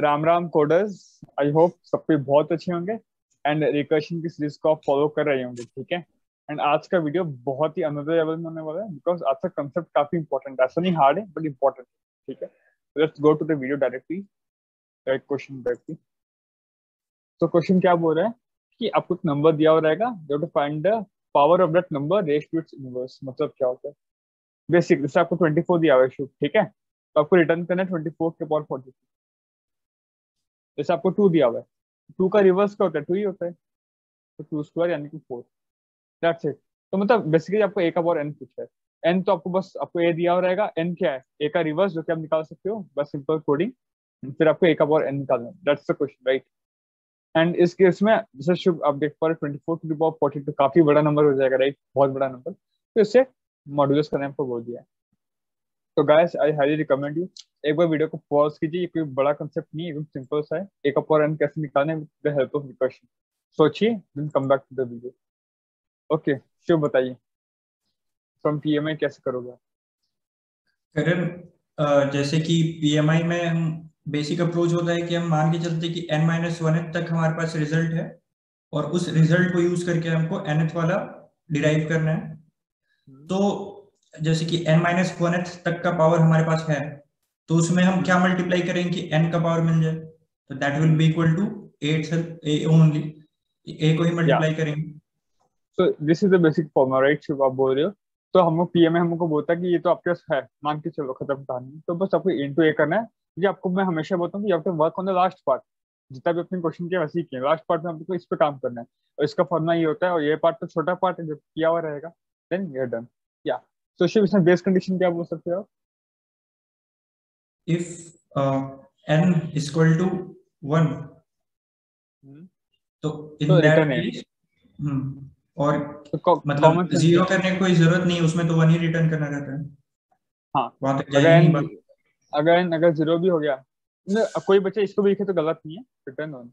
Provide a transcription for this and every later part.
Ram Ram coders I hope सब कोई बहुत अच्छे होंगे एंड रिकर्शन की सीरीज़ को आप फॉलो कर रहे होंगे, ठीक है? एंड आज का वीडियो बहुत ही अनदर लेवल में होने वाला है बिकॉज़ आज का कंसेप्ट काफ़ी इंपॉर्टेंट है। ऐसा नहीं हार्ड है बट इम्पोर्टेंट ठीक है? Let's go to the video directly question directly तो क्वेश्चन क्या बोल रहा है? कि आपको एक नंबर दिया हुआ रहेगा you to find the power of that number raise to its inverse मतलब क्या होता है? बेसिक जैसे आपको 24 दिया हुआ है ठीक है? तो आपको रिटर्न करना है 24 के पावर 42 जैसे आपको टू दिया हुआ है। टू का रिवर्स क्या होता है? टू ही होता है। तो टू स्क्वायर यानी कि फोर दैट्स इट तो मतलब बेसिकली आपको ए का पावर एन पूछा है। एन तो आपको बस, आपको ए दिया हुआ रहेगा। एन क्या है? ए का रिवर्स जो कि आप निकाल सकते हो, बस सिंपल कोडिंग फिर आपको ए का पावर एन निकालना है। That's the question right and इस केस में, जैसे शुभ, आप देख पा रहे twenty four to power forty two काफ़ी बड़ा नंबर हो जाएगा राइट बहुत बड़ा नंबर तो इससे मॉड्यूलस करने आपको बोल दिया है। तो guys I highly recommend you एक बार वीडियो को पॉज कीजिए कोई बड़ा कंसेप्ट नहीं एकदम सिंपल सा है। एक अपर एन कैसे निकालने with the help of recursion सोचिए then come back to the video okay Shiv बताइए। फ्रॉम पीएमआई कैसे करोगे करण जैसे कि पीएमआई में हम बेसिक अप्रोच होता है कि हम मान के चलते कि एन माइनस वन तक हमारे पास रिज़ल्ट है और उस रिज़ल्ट को यूज़ करके हमको एनथ वाला डिराइव करना है। हम्म। तो जैसे कि n माइनस वन तक का पावर हमारे पास है तो उसमें हम क्या मल्टीप्लाई करेंगे कि n का पावर मिल जाए? तो that will be equal to eight a only a को ही मल्टीप्लाई करेंगे। So this is the basic formula right Shiv आप बोल रहे हो? तो हम लोग पीएम हमको बोलता है कि ये तो आपके पास है मान के चलो खत्म कहानी। तो बस आपको इनटू ए करना है। ये आपको मैं हमेशा बोलता हूँ कि आपको work on the last part जितना भी अपने क्वेश्चन किया वैसे ही किया। लास्ट पार्ट में आपको इस पे काम करना है। और इसका फॉर्मुला ये होता है और ये पार्ट तो छोटा पार्ट है जो किया हुआ रहेगा देन वी आर डन या तो शिव इसमें बेस कंडीशन क्या बोल सकते हो आप? If N equal to one तो इन दैट केस और तो मतलब ज़ीरो करने की कोई ज़रूरत नहीं उसमें तो वन ही रिटर्न करना रहता है। हाँ। अगर अगर अगर ज़ीरो भी हो गया कोई बच्चा इसको भी लिखे तो गलत नहीं है। रिटर्न वन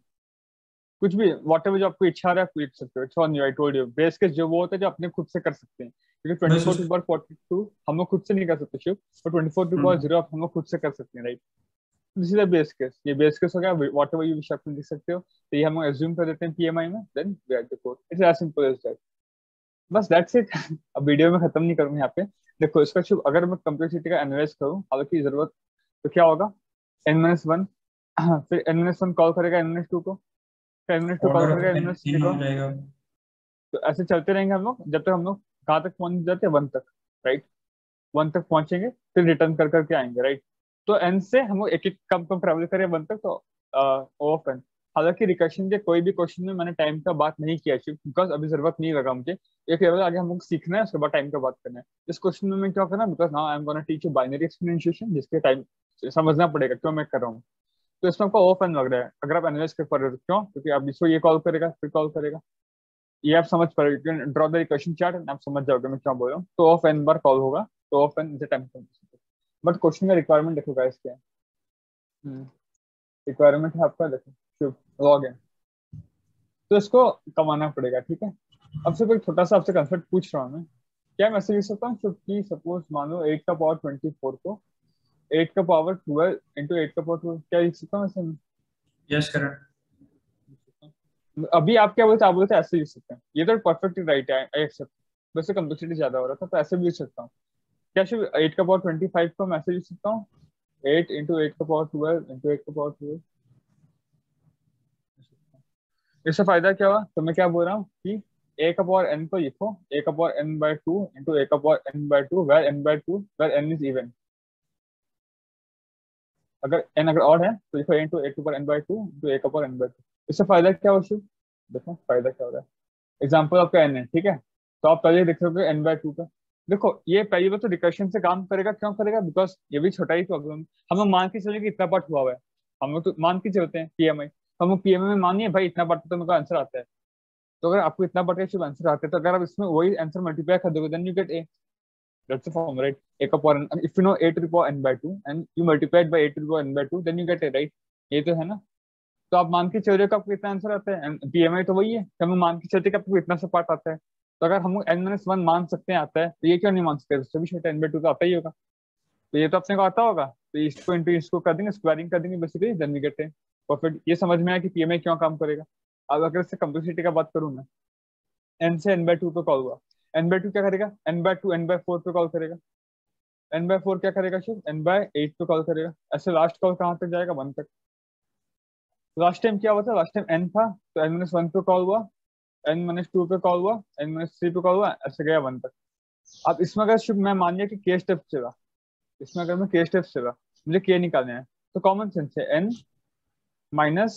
कुछ भी वॉट एवर जो आपको इच्छा रहा है आप लिख सकते हो। It's on you I told you base case जो वो होता है जो अपने खुद से कर सकते हैं। क्योंकि twenty four to power forty two हम लोग खुद से नहीं कर सकते शिव। और twenty four to power zero हम लोग खुद से कर सकते हैं right this is the base case ये बेस केस हो गया वॉट एवर यू आप लिख सकते हो। तो ये हम एज्यूम कर देते हैं पीएमआई में then we are the code it's as simple as that बस दैट्स इट अब वीडियो में खत्म नहीं करूँगा यहाँ पे। देखो इसका शुभ अगर मैं कम्प्लेक्सिटी का एनालाइज करूँ हालाँकि ज़रूरत तो क्या होगा? एन माइनस वन फिर एन माइनस वन कॉल करेगा एन माइनस टू को। एन माइनस टू करेगा को तो ऐसे चलते रहेंगे हम लोग जब तक हम लोग कहाँ तक पहुँच जाते हैं वन तक राइट वन तक पहुँचेंगे फिर रिटर्न कर करके आएँगे राइट तो एन से हम लोग एक एक कम कम ट्रेवल करें वन तक तो ऑफ़ एन हालाँकि रिकर्शन के कोई भी क्वेश्चन में मैंने टाइम का बात नहीं किया बिकॉज़ अभी ज़रूरत नहीं लगा मुझे। एक लेवल आगे हम लोग सीखना है उसके बाद टाइम का बात करना है। इस क्वेश्चन में मैं क्या करना because now I am gonna teach binary explanation जिसके टाइम समझना पड़ेगा क्यों मैं कर रहा हूँ। तो इसमें आपको एन लग रहा है। अगर आप एनालाइज कर पा रहे हो तो क्यों? क्योंकि आप इसको ये कॉल करेगा फिर कॉल करेगा। ये आप समझ पा रहे हो ड्रॉ द इक्वेशन चार्ट आप समझ जाओगे मैं क्या बोल रहा हूँ। तो ऑफ़ एन बार कॉल होगा तो of N is time but question का रिक्वायरमेंट देखो गाइस क्या है। रिक्वायरमेंट हम्म, है आपका देखो लॉग इन तो इसको कमाना पड़ेगा ठीक है? अब सिर्फ़ एक छोटा सा आपसे कंसेप्ट पूछ रहा हूँ मैं। क्या मैं लिख सकता हूँ? कि सपोज़ मान लो एट का पावर ट्वेंटी फोर को एट का पावर ट्वेल्व इंटू एट का पावर ट्वेल्व क्या लिख सकता हूँ ऐसे यस करेक्ट अभी आप क्या बोलते आप बोलते ऐसे लिख सकते हैं। ये तो परफेक्ट राइट है आई एक्सेप्ट वैसे कम्प्लेक्सिटी ज़्यादा हो रहा था तो ऐसे भी लिख सकता हूँ। क्या सिर्फ़ एट का पावर ट्वेंटी फाइव को मैं ऐसे लिख सकता हूँ? एट इंटू एट का पावर ट्वेल्व इंटू एट का पावर ट्वेल्व इससे फ़ायदा क्या हुआ? तो मैं क्या बोल रहा हूँ कि ए का पावर एन को लिखो। ए का power N by two into A का power N by two where N by two where N is even अगर एन अगर और है तो लिखो एन टू ए टू पर N by two into A का पावर एन बाय टू इससे फ़ायदा क्या हो शिव देखो, फ़ायदा क्या हो रहा है? एग्ज़ाम्पल आपका एन है, ठीक है? तो आप पहले देख सकते एन बाय टू का। देखो, ये पहली बार तो रिकर्शन से काम करेगा, क्यों करेगा? बिकॉज़ ये भी छोटा ही प्रॉब्लम हम लोग मान के चले कि इतना पार्ट हुआ हुआ है। हम लोग तो मान के चलते हैं पीएमआई हम लोग पी एम आई में मानिए, भाई, इतना पार्ट तो मेरे को आंसर आता है। तो अगर आपको इतना पार्ट का आंसर आता है तो अगर आप इसमें वही आंसर मल्टीप्लाई कर दोगे then you get A That's the form, right? A upon n. If you know a to the power n by two and you multiply it by a to the power n by two, then you get a right. ये तो है ना? तो आप मान के चल रहे हो आपको इतना आंसर आता है। पीएमआई तो वही है हम मान के चलते कि आपको इतना सा पार्ट आता है। तो अगर हम एन माइनस वन मान सकते हैं आता है तो ये क्यों नहीं मान सकते? उससे भी छोटा एन बाई टू तो आता ही होगा। तो ये तो अपने को आता होगा। तो इसको इंटू इसको कर देंगे स्क्वायरिंग कर देंगे basically then we get profit ये समझ में आया कि पीएमआई क्यों काम करेगा। अब अगर इससे कम्प्लेक्सिटी का बात करूँ मैं एन से एन बाय टू पे कॉल हुआ। एन बाय टू क्या करेगा? N by two N by four पे कॉल करेगा। एन बाय फोर क्या करेगा शिव एन बाय एट पे कॉल करेगा। ऐसे लास्ट कॉल कहाँ तक जाएगा? वन तक। लास्ट टाइम क्या हुआ था? लास्ट टाइम एन था तो एन माइनस वन पे कॉल हुआ। एन माइनस टू पे कॉल हुआ। एन माइनस थ्री पे कॉल हुआ। ऐसे गया वन तक। अब इसमें अगर शिव मैं मान लिया कि के स्टेप चला इसमें अगर मैं के स्टेप चला मुझे के निकालने हैं। तो कॉमन सेंस है एन माइनस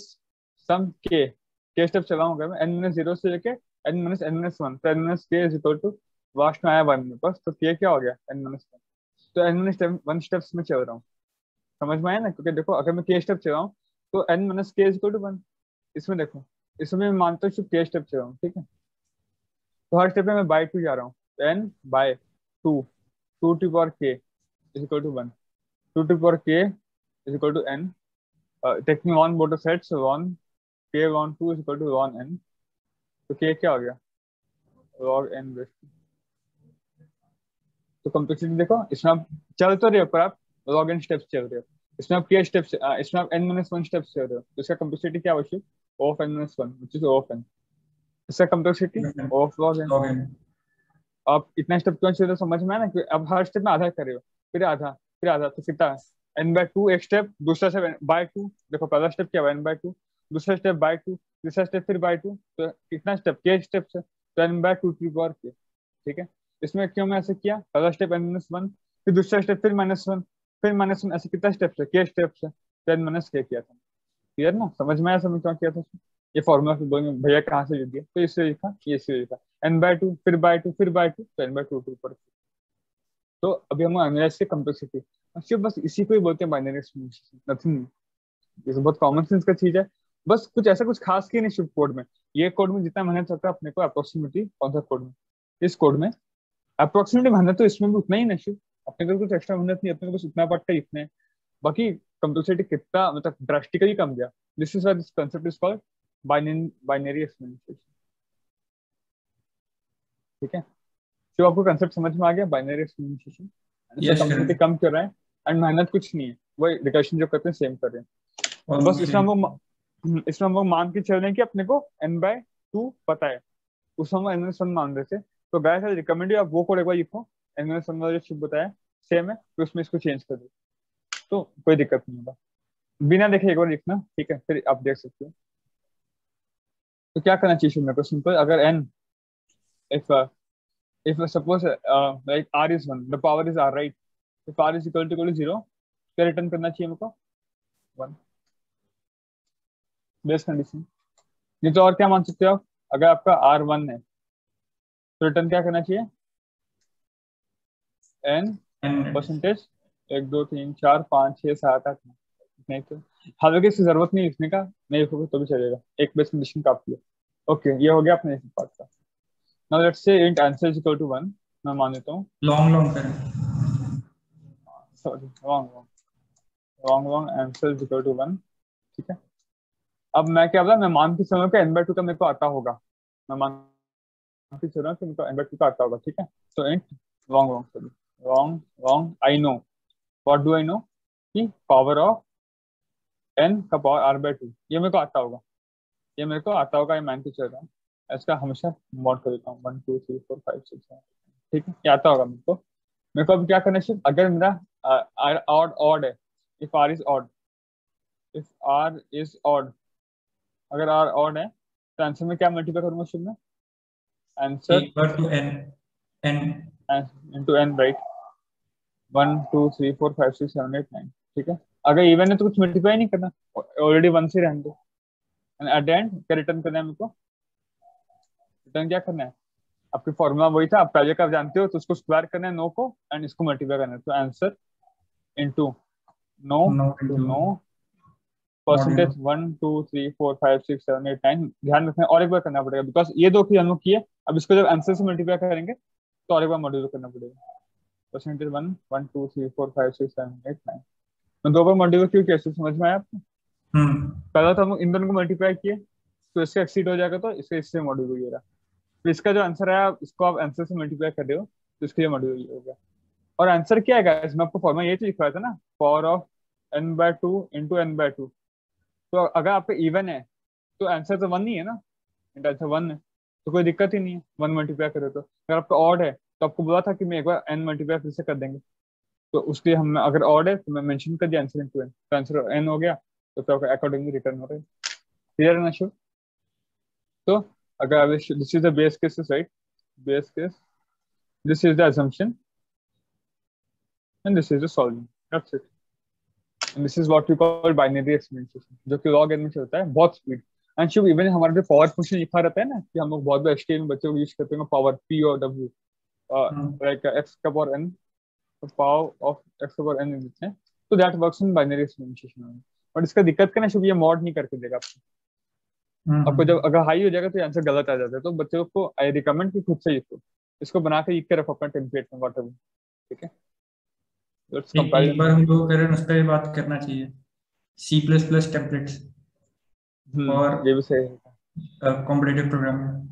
सम के के स्टेप चलाऊँगा मैं एन माइनस ज़ीरो से लेके N minus N minus one तो N minus K is equal to last में आया वन में बस तो के क्या हो गया? N minus one. तो एन माइनस वन स्टेप्स में चल रहा हूँ। समझ में आया ना? क्योंकि देखो, अगर मैं के स्टेप चला हूँ तो N minus K is equal to one इसमें देखो, इसमें मैं मानता हूँ सिर्फ़ के स्टेप चला हूँ ठीक है? तो हर स्टेप में मैं बाय टू जा रहा हूँ। N by two two to power K is equal to one two to power K is equal to N taking on both sides one K one two is equal to one N तो के क्या हो गया? Log n base तो complexity देखो इसमें आप चल तो रहे हो पर आप log n स्टेप्स चल रहे हो। इसमें आप क्या स्टेप्स इसमें आप n माइनस वन स्टेप्स चल रहे हो। तो इसका कम्प्लेक्सिटी क्या आवश्यक? Of n minus one which is of n. इसका कम्प्लेक्सिटी ऑफ़ log n. आप इतना स्टेप क्यों चल रहे हो? समझ में आया ना? कि अब हर स्टेप में आधा कर रहे हो। फिर आधा फिर आधा तो कितना? n बाय टू एक स्टेप दूसरा स्टेप बाय टू देखो पहला स्टेप क्या हुआ? n बाय टू दूसरा स्टेप बाय टू तीसरा स्टेप फिर बाय टू तो कितना स्टेप के स्टेप है तो N by two to power K ठीक है? इसमें क्यों मैं ऐसे किया? पहला स्टेप एन माइनस वन फिर दूसरा स्टेप फिर माइनस वन फिर माइनस वन ऐसे कितना स्टेप है के स्टेप है तो एन माइनस के किया था। क्लियर ना? समझ में आया समझ क्यों किया था ये फॉर्मूला फिर बोलेंगे, भैया कहाँ से जुड़ गया तो इससे लिखा, ये इससे लिखा। एन बाय टू फिर बाय टू फिर बाय टू तो एन बाय टू टू पर तो अभी हम एनालाइज के कम्प्लेक्सिटी सिर्फ़ बस इसी को ही बोलते हैं बाइनरी नथिंग ये बहुत कॉमन सेंस का चीज़ है। बस कुछ ऐसा कुछ खास किया नहीं शिफ्ट कोड में। ये कोड में जितना मेहनत होता है अपने को अप्रोक्सीमेटली कौन सा कोड में। इस कोड में। अप्रोक्सीमेटली मेहनत तो इसमें भी उतना ही नहीं शिफ्ट अपने को कुछ एक्स्ट्रा मेहनत नहीं अपने को बस उतना पड़ता है इतने बाकी कम्प्लेक्सिटी कितना मतलब ड्रास्टिकली कम गया। This is this concept is called binary explanation ठीक है? तो आपको कंसेप्ट समझ में आ गया? बाइनरी एक्सप्लेनेशन कम्प्लेक्सिटी कम कर रहा है? एंड मेहनत कुछ नहीं है। वही रिकर्शन जो करते हैं सेम कर रहे हैं। बस इसमें हम्म, इसमें हम लोग मान के चल रहे हैं कि अपने को एन बाय टू पता है। उस हम एन वन मान रहे थे। तो गाय सर रिकमेंड आप वो कोड एक बार लिखो। एन वन वाला जो शिप बताया सेम है तो उसमें इसको चेंज कर दो। तो कोई दिक्कत नहीं होगा। बिना देखे एक बार लिखना, ठीक है? फिर आप देख सकते हो। तो क्या करना चाहिए मेरे को सिंपल अगर N if if suppose like R is one the power is R right if R is equal to equal to zero क्या रिटर्न करना चाहिए मेरे को वन बेस कंडीशन नहीं तो और क्या मान सकते हो आप? अगर आपका आर वन है तो रिटर्न क्या करना चाहिए? एन परसेंटेज एक दो तीन चार पाँच छः सात आठ नहीं तो हालाँकि इसकी ज़रूरत नहीं लिखने का नहीं लिखोगे तो भी चलेगा। एक बेस कंडीशन काफ़ी है ओके ये हो गया अपने इस पार्ट का। Now let's say int answer is equal to one मैं मान लेता हूँ। लॉन्ग लॉन्ग करें। Sorry long long long long answer is equal to one ठीक है? अब मैं क्या बोला, मैं मान के चलूँ कि एन बाई टू का मेरे को आता होगा। मैं मान के चल रहा हूँ मेरे को एन बाई टू का आता होगा, ठीक है? तो int long long sorry long long I know what do I know कि पावर ऑफ़ एन का पावर आर बाई टू ये मेरे को आता होगा। ये मेरे को आता होगा, ये मान के चल रहा हूँ। इसका हमेशा मॉड कर देता हूँ। One two three four five six ठीक है? ये आता होगा मेरे को। मेरे को अब क्या करना चाहिए? अगर मेरा ऑड ऑड है if R is odd if R is odd अगर आर ऑड है तो आंसर में क्या मल्टीप्लाई करूँगा शुरू में answer equal to N N into N right one two three four five six seven eight nine ठीक है? अगर इवन है तो कुछ मल्टीप्लाई नहीं करना। ऑलरेडी वन से रहने दो। एंड एट एंड क्या रिटर्न करना है मेरे को? रिटर्न क्या करना है? आपकी फॉर्मूला वही था। आप पहले का जानते हो तो उसको स्क्वायर करना है नो को एंड इसको मल्टीप्लाई करना है। तो answer into no no percentage one two three four five six seven eight nine ध्यान रखना और एक बार करना पड़ेगा बिकॉज़ ये दो की हम लोग किए अब इसको जब आंसर से मल्टीप्लाई करेंगे तो और एक बार मॉड्यूल करना पड़ेगा। Percentage one one two three four five six seven eight nine तो दो बार मॉड्यूल क्यों किया समझ में आया आपको? हम्म। पहला तो हम इन दोनों को मल्टीप्लाई किए तो इसका एक्सीड हो जाएगा तो इसका इससे मॉड्यूल हो रहा तो इसका जो आंसर है इसको आप आंसर से मल्टीप्लाई कर रहे हो तो इसके लिए मॉड्यूल हो गया। और आंसर क्या है मैं आपको फॉर्मूला ये तो लिखवाया था ना power of N by two into N by two तो अगर आपका इवन है तो आंसर तो वन ही है ना? आंसर वन है। तो कोई दिक्कत ही नहीं है वन मल्टीप्लाई करे तो। अगर आपका ऑड है तो आपको बोला था कि मैं एक बार एन मल्टीप्लाई फिर से कर देंगे। तो उसके हम, अगर ऑड है तो मैं मेंशन कर दिया आंसर इनटू एन तो आंसर एन हो गया तो फिर आपका अकॉर्डिंगली रिटर्न हो रहा है। क्लियर है ना शो तो अगर this is the base case right base case this is the assumption. And this is the solving. That's it. And this is what we call binary experimentation जो कि log n में चलता है बहुत स्पीड एंड शुभ इवन हमारे जो power function लिखा रहता है ना कि हम लोग बहुत बार में बच्चों को यूज़ करते हैं पावर पी और डब्ल्यू लाइक एक्स का power N power of X का पावर एन लिखते हैं. तो that works in binary experimentation but इसका दिक्कत क्या ना शुभ ये मॉड नहीं करके देगा आपको. हम्म, आपको जब। अगर हाई हो जाएगा तो आंसर गलत आ जाता है. तो बच्चों को आई रिकमेंड कि खुद से लिखो. इसको बना के लिख के रखो अपना टेम्पलेट में वॉट ठीक है? एक बार हम लोग करें उस पर बात करना चाहिए। सी प्लस प्लस टेम्पलेट्स और ये भी सही है। कॉम्पिटेटिव प्रोग्रामिंग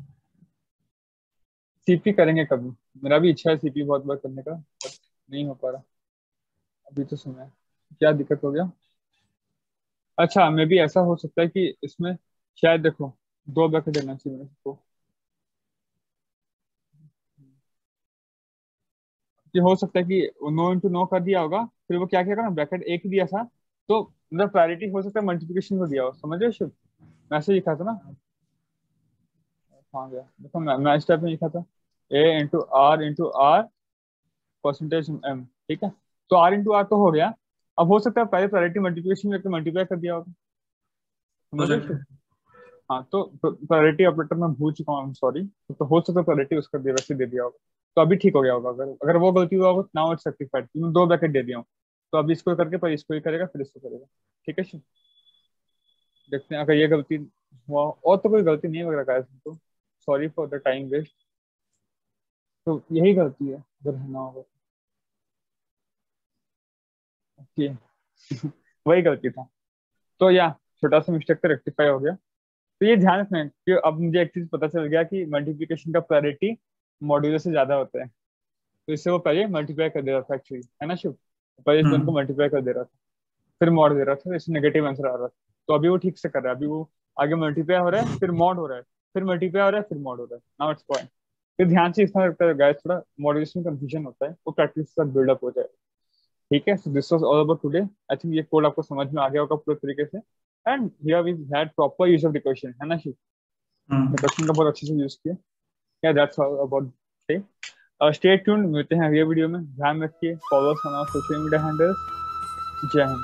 सीपी करेंगे कभी। मेरा भी इच्छा है सीपी बहुत बार करने का बट नहीं हो पा रहा। अभी तो सुना क्या दिक्कत हो गया? अच्छा मे भी ऐसा हो सकता है कि इसमें शायद देखो दो ब्रैकेट देना चाहिए मेरे को। कि हो सकता है कि नो इंटू नो कर दिया होगा, फिर वो क्या किया ना ब्रैकेट एक ही दिया था तो मतलब प्रायोरिटी हो सकता है मल्टीप्लिकेशन को दिया हो, समझ रहे शुभ मैसेज लिखा था ना। हाँ गया? देखो, मैं टाइप में लिखा था। A into R into R percentage M ठीक है? तो आर इंटू आर तो हो गया। अब हो सकता है पहले प्रायोरिटी मल्टीप्लिकेशन करके मल्टीप्लाई कर दिया होगा। हाँ तो प्रायोरिटी ऑपरेटर में भूल चुका हूँ सॉरी तो हो सकता है प्रायोरिटी उसका दे दिया होगा। तो अभी ठीक हो गया होगा। अगर अगर वो गलती हुआ होगा नाउ इट्स रेक्टिफाइड दो ब्रैकेट दे दिया हूँ। तो अभी इसको करके, पर इसको ही करेगा, फिर इसको करेगा। ठीक है देखते हैं, अगर ये गलती हुआ, और तो कोई गलती नहीं वगैरह का तो sorry for the time waste तो यही गलती है, अगर रहना होगा। ओके। वही गलती था। तो या, छोटा सा मिस्टेक तो रेक्टिफाई हो गया। तो ये ध्यान रखना कि अब मुझे एक चीज़ पता चल गया कि मल्टीप्लिकेशन का प्रायोरिटी मॉड्यूलर से ज़्यादा होता है। तो इससे वो पहले मल्टीप्लाई कर दे रहा था एक्चुअली है ना शिव? पहले इसको उनको मल्टीप्लाई कर दे रहा था फिर मॉड दे रहा था इससे नेगेटिव आंसर आ रहा था। तो अभी वो ठीक से कर रहा है अभी वो आगे मल्टीप्लाई हो रहा है फिर मॉड हो रहा है फिर मल्टीप्लाई हो रहा है फिर मॉड हो रहा है। नाउ इट्स पॉइंट फिर ध्यान से इतना रखता है गाइस थोड़ा मॉड्यूलेशन कंफ्यूजन होता है वो प्रैक्टिस के साथ बिल्डअप हो जाए ठीक है? So this was all about today I think ये कोड आपको समझ में आ गया होगा पूरे तरीके से। And here we had proper use of recursion है ना शिव? रिकर्शन का बहुत अच्छे से यूज़ किया। या that's all about today stay tuned मिलते हैं अगले वीडियो में. ध्यान रखिए. फॉलो करना सोशल मीडिया हैंडल्स जय हिंद.